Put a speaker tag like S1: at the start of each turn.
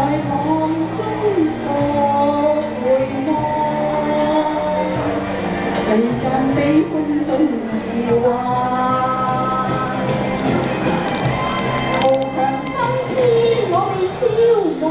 S1: 在梦中，我回望世像悲欢总摇晃，无凭相知，我未消亡。